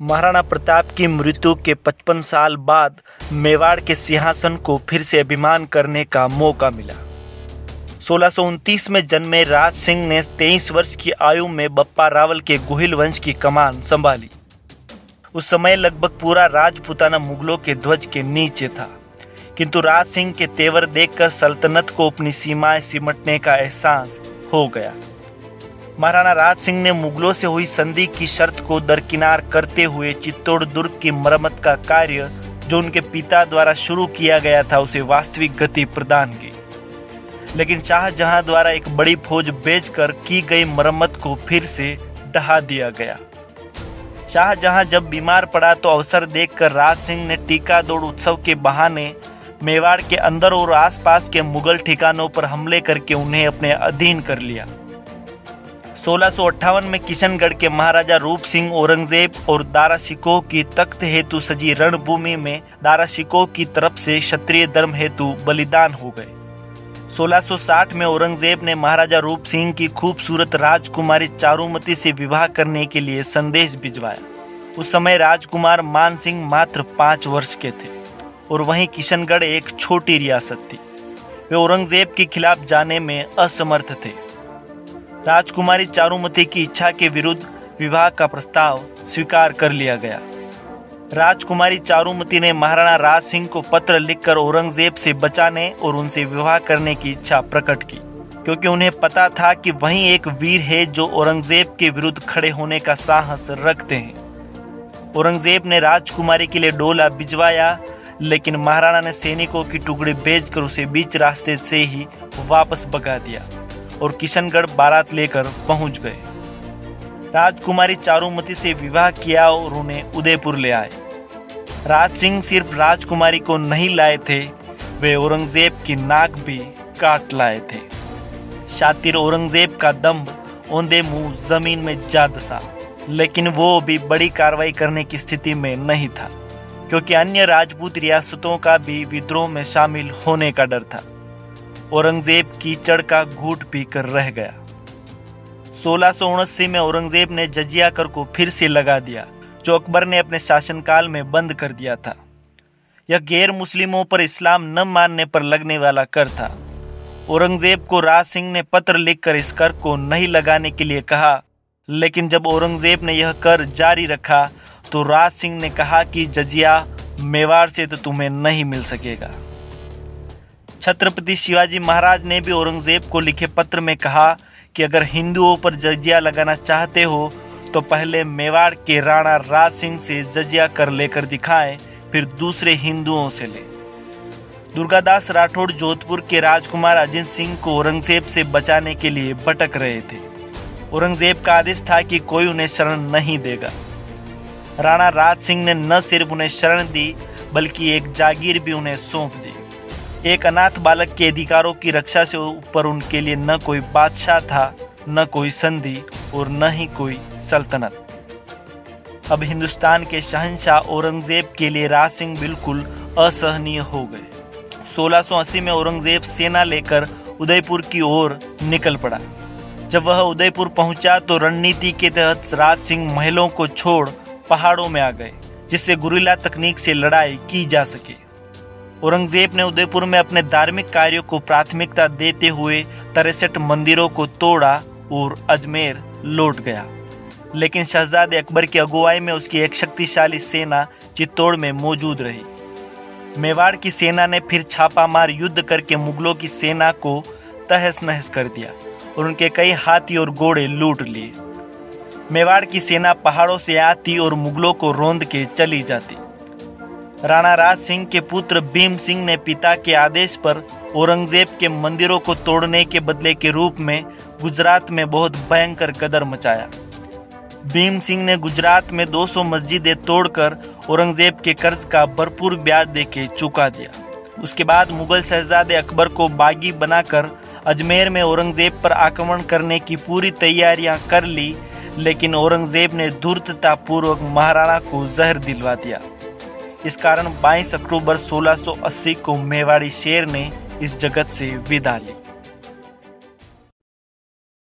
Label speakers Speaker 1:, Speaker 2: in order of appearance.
Speaker 1: महाराणा प्रताप की मृत्यु के 55 साल बाद मेवाड़ के सिंहासन को फिर से अभिमान करने का मौका मिला। सोलह में जन्मे राज सिंह ने 23 वर्ष की आयु में बप्पा रावल के गोहिल वंश की कमान संभाली। उस समय लगभग पूरा राजपुताना मुगलों के ध्वज के नीचे था। किंतु राज सिंह के तेवर देखकर सल्तनत को अपनी सीमाएँ सिमटने का एहसास हो गया। महाराणा राज सिंह ने मुगलों से हुई संधि की शर्त को दरकिनार करते हुए चित्तौड़ दुर्ग की मरम्मत का कार्य, जो उनके पिता द्वारा शुरू किया गया था, उसे वास्तविक गति प्रदान की। लेकिन शाहजहां द्वारा एक बड़ी फौज भेजकर की गई मरम्मत को फिर से दहा दिया गया। शाहजहां जब बीमार पड़ा तो अवसर देखकर राज सिंह ने टीका दौड़ उत्सव के बहाने मेवाड़ के अंदर और आसपास के मुगल ठिकानों पर हमले करके उन्हें अपने अधीन कर लिया। सोलह में किशनगढ़ के महाराजा रूप सिंह औरंगज़ेब और दारा शिकोह की तख्त हेतु सजी रणभूमि में दारा शिकोह की तरफ़ से क्षत्रिय धर्म हेतु बलिदान हो गए। 1660 में औरंगज़ेब ने महाराजा रूप सिंह की खूबसूरत राजकुमारी चारुमती से विवाह करने के लिए संदेश भिजवाया। उस समय राजकुमार मान सिंह मात्र पाँच वर्ष के थे और वहीं किशनगढ़ एक छोटी रियासत थी। वे औरंगज़ेब के खिलाफ जाने में असमर्थ थे। राजकुमारी चारुमती की इच्छा के विरुद्ध विवाह का प्रस्ताव स्वीकार कर लिया गया। राजकुमारी चारुमती ने महाराणा राज सिंह को पत्र लिखकर औरंगज़ेब से बचाने और उनसे विवाह करने की इच्छा प्रकट की, क्योंकि उन्हें पता था कि वहीं एक वीर है जो औरंगज़ेब के विरुद्ध खड़े होने का साहस रखते हैं। औरंगज़ेब ने राजकुमारी के लिए डोला भिजवाया, लेकिन महाराणा ने सैनिकों की टुकड़ी भेजकर उसे बीच रास्ते से ही वापस भगा दिया। और किशनगढ़ बारात लेकर पहुँच गए। राजकुमारी चारुमती से विवाह किया और उन्हें उदयपुर ले आए। राज सिंह सिर्फ़ राजकुमारी को नहीं लाए थे, वे औरंगज़ेब की नाक भी काट लाए थे। शातिर औरंगज़ेब का दम्भ औंधे मुँह ज़मीन में जा दसा लेकिन वो भी बड़ी कार्रवाई करने की स्थिति में नहीं था, क्योंकि अन्य राजपूत रियासतों का भी विद्रोह में शामिल होने का डर था। औरंगज़ेब कीचड़ का घूट पीकर रह गया। सोलह में औरंगज़ेब ने जजिया कर को फिर से लगा दिया, जो अकबर ने अपने शासनकाल में बंद कर दिया था। यह गैर मुस्लिमों पर इस्लाम न मानने पर लगने वाला कर था। औरंगज़ेब को राज सिंह ने पत्र लिखकर इस कर को नहीं लगाने के लिए कहा, लेकिन जब औरंगज़ेब ने यह कर जारी रखा तो राज सिंह ने कहा कि जजिया मेवाड़ से तो तुम्हें नहीं मिल सकेगा। छत्रपति शिवाजी महाराज ने भी औरंगज़ेब को लिखे पत्र में कहा कि अगर हिंदुओं पर जजिया लगाना चाहते हो तो पहले मेवाड़ के राणा राज सिंह से जजिया कर लेकर दिखाएँ, फिर दूसरे हिंदुओं से ले। दुर्गादास राठौड़ जोधपुर के राजकुमार अजित सिंह को औरंगज़ेब से बचाने के लिए भटक रहे थे। औरंगज़ेब का आदेश था कि कोई उन्हें शरण नहीं देगा। राणा राज सिंह ने न सिर्फ़ उन्हें शरण दी, बल्कि एक जागीर भी उन्हें सौंप दी। एक अनाथ बालक के अधिकारों की रक्षा से ऊपर उनके लिए न कोई बादशाह था, न कोई संधि और न ही कोई सल्तनत। अब हिंदुस्तान के शहनशाह औरंगज़ेब के लिए राज सिंह बिल्कुल असहनीय हो गए। 1680 में औरंगज़ेब सेना लेकर उदयपुर की ओर निकल पड़ा। जब वह उदयपुर पहुँचा तो रणनीति के तहत राज सिंह महलों को छोड़ पहाड़ों में आ गए, जिससे गुरिल्ला तकनीक से लड़ाई की जा सके। औरंगज़ेब ने उदयपुर में अपने धार्मिक कार्यों को प्राथमिकता देते हुए तिरसठ मंदिरों को तोड़ा और अजमेर लौट गया। लेकिन शहजादे अकबर की अगुवाई में उसकी एक शक्तिशाली सेना चित्तौड़ में मौजूद रही। मेवाड़ की सेना ने फिर छापामार युद्ध करके मुगलों की सेना को तहस नहस कर दिया और उनके कई हाथी और घोड़े लूट लिए। मेवाड़ की सेना पहाड़ों से आती और मुगलों को रोंद के चली जाती। राणा राज सिंह के पुत्र भीम सिंह ने पिता के आदेश पर औरंगज़ेब के मंदिरों को तोड़ने के बदले के रूप में गुजरात में बहुत भयंकर कदर मचाया। भीम सिंह ने गुजरात में 200 मस्जिदें तोड़कर औरंगज़ेब के कर्ज का भरपूर ब्याज देके चुका दिया। उसके बाद मुगल शहजादे अकबर को बागी बनाकर अजमेर में औरंगज़ेब पर आक्रमण करने की पूरी तैयारियाँ कर ली, लेकिन औरंगज़ेब ने धूर्ततापूर्वक महाराणा को जहर दिलवा दिया। इस कारण 22 अक्टूबर 1680 को मेवाड़ी शेर ने इस जगत से विदा ली